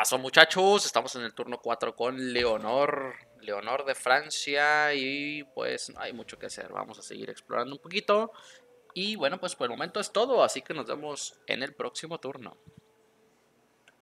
pasó muchachos? Estamos en el turno 4 con Leonor. Leonor de Francia y pues no hay mucho que hacer. Vamos a seguir explorando un poquito. Y bueno, pues por el momento es todo, así que nos vemos en el próximo turno.